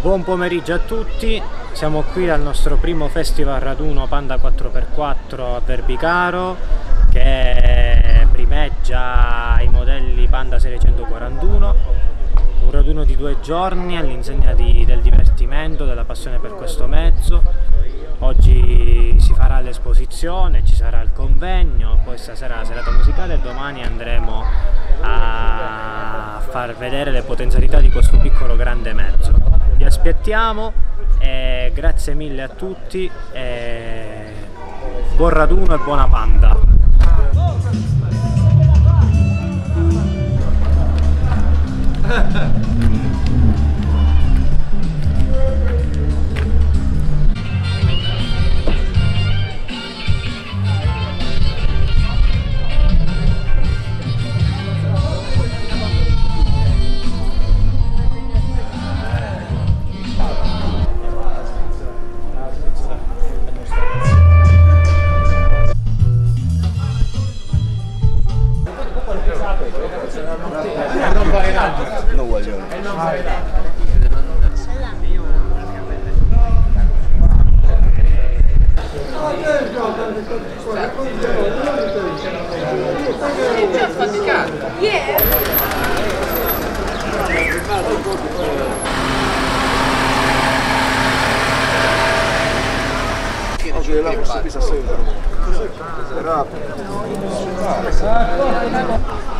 Buon pomeriggio a tutti, siamo qui al nostro primo festival raduno Panda 4x4 a Verbicaro che primeggia i modelli Panda Serie 141 un raduno di due giorni all'insegna del divertimento, della passione per questo mezzo. Oggi si farà l'esposizione, ci sarà il convegno, poi stasera la serata musicale e domani andremo a far vedere le potenzialità di questo piccolo grande mezzo vi aspettiamo e grazie mille a tutti e buon raduno e buona panda No voglio. Yeah. Oggi è la forse pisa sempre. Era ma sto dividendo,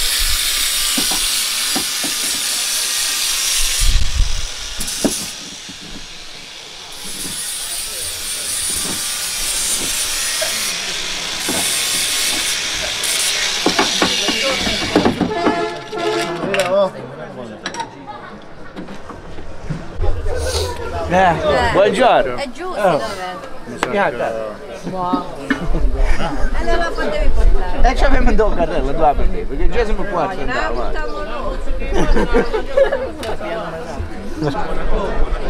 Eh, buongiorno. È giusto, Oh. Piatta. Allora potevi portare. E ci abbiamo un carrello, due per te, perché già siamo qua No,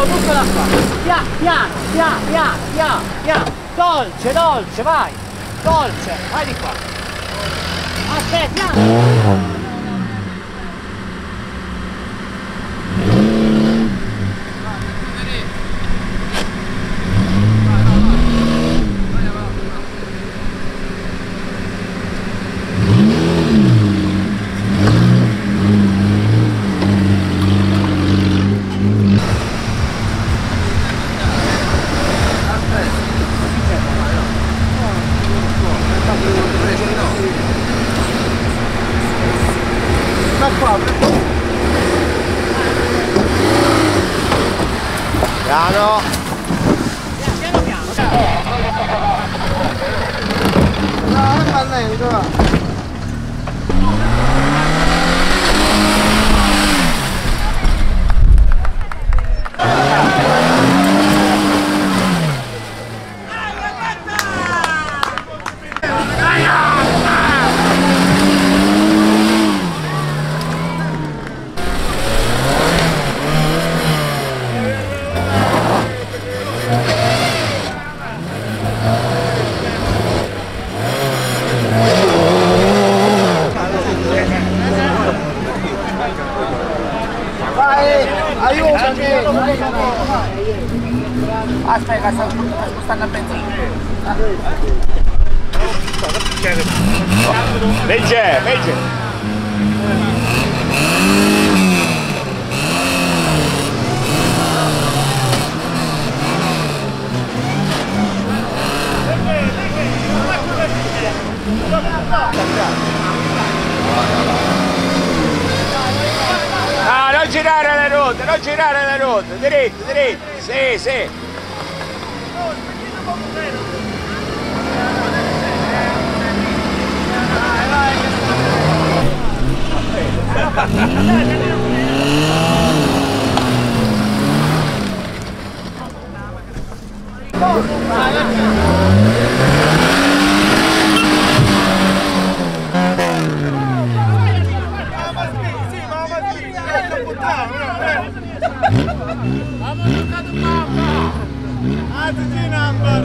Oh, buttala qua. Piano, piano, piano, piano, piano, piano. Dolce, dolce, vai. Dolce, vai di qua. Aspetta, piano. Piano. Piano, piano, piano. No, non Vamos, cadê o papa? Adinambar.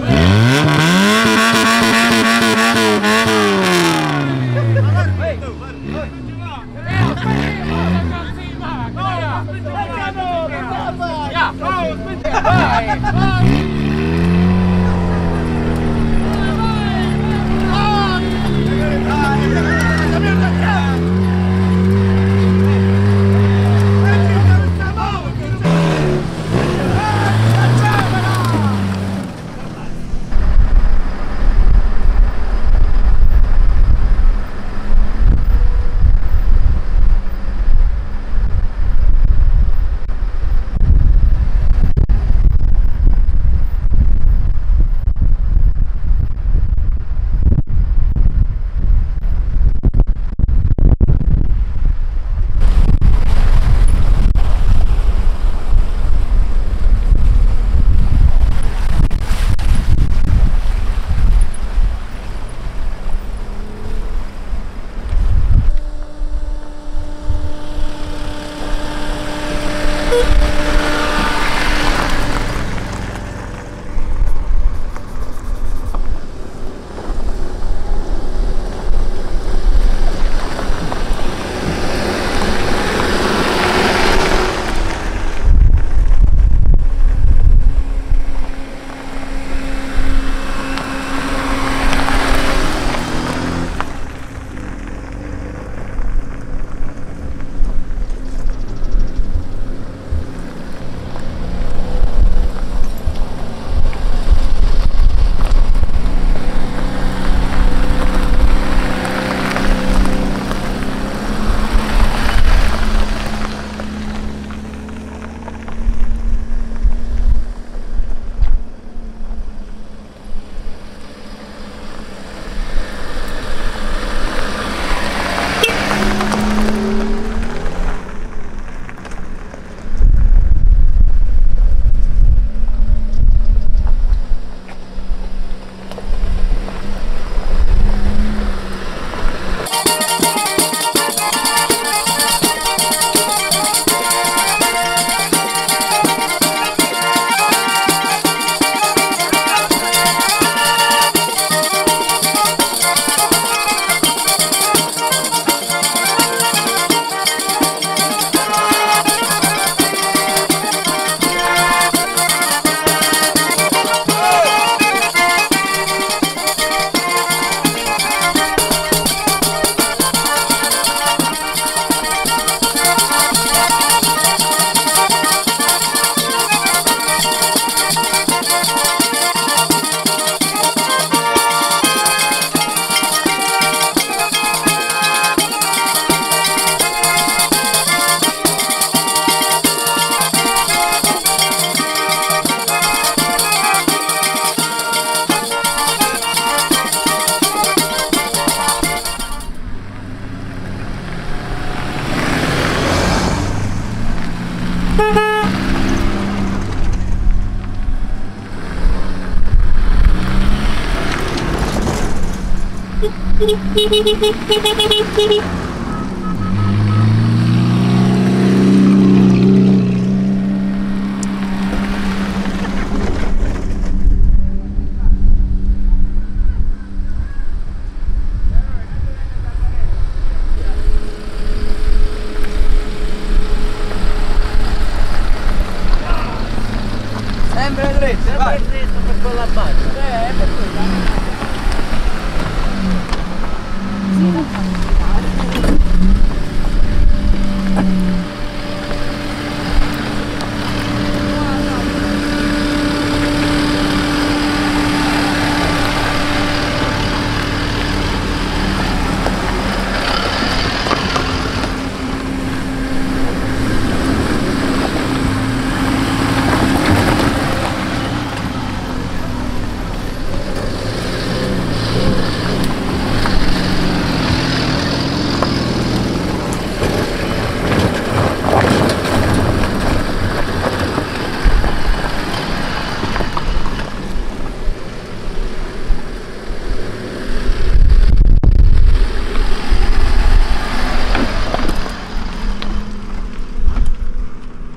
ピリピリピリピリピリピリピリピリ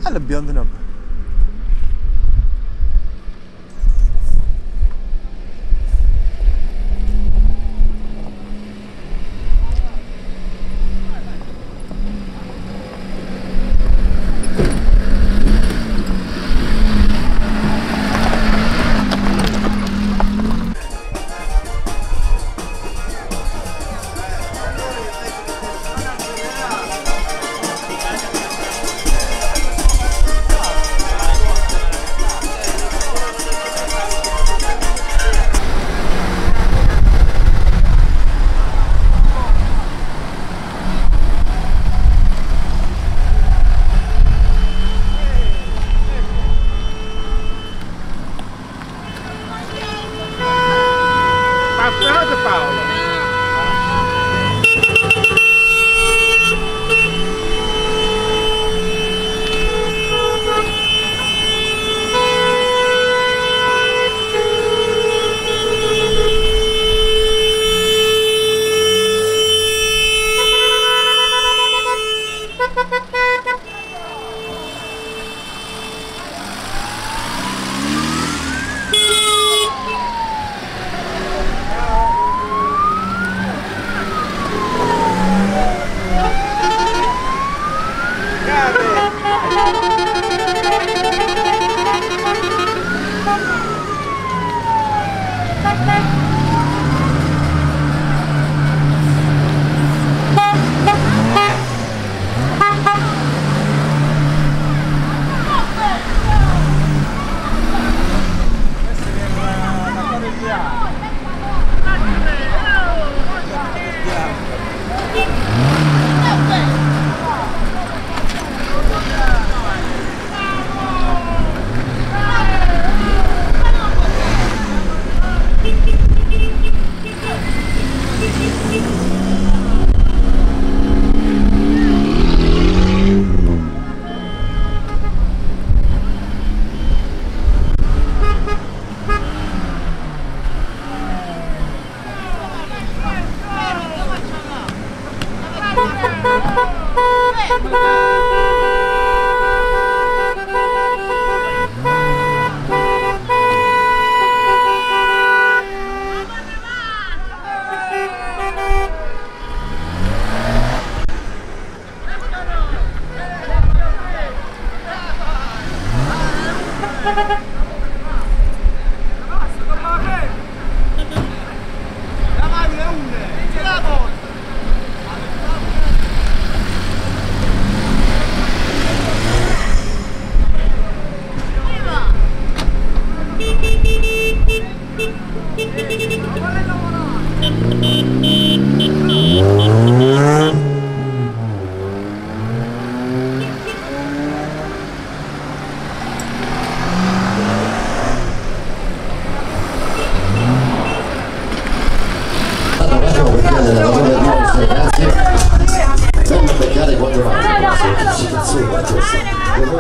I'll be on the number.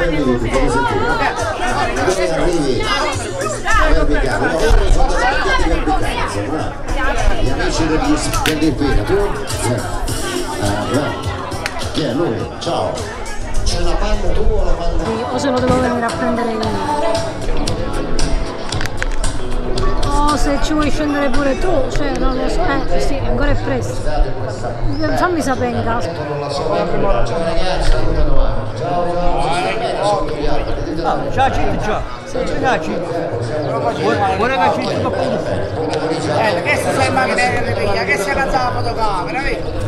Come arrivi? Come sentire? Come arrivi? Beccare. Ma ora sono da beccare per beccare, insomma. Gli amici degli Spendifina, tu? Ah, bravo. Chi è lui? Ciao. C'è la palla tu o la palla? O se lo devo venire a prendere io? Se ci vuoi scendere pure tu, cioè non lo so, eh sì, ancora è presto. Fammi sapere in caso. Già c'è già. Già c'è. Ora che c'è tutto Eh, che sei macchina di ripiglia, che sei la fotocamera, vedi?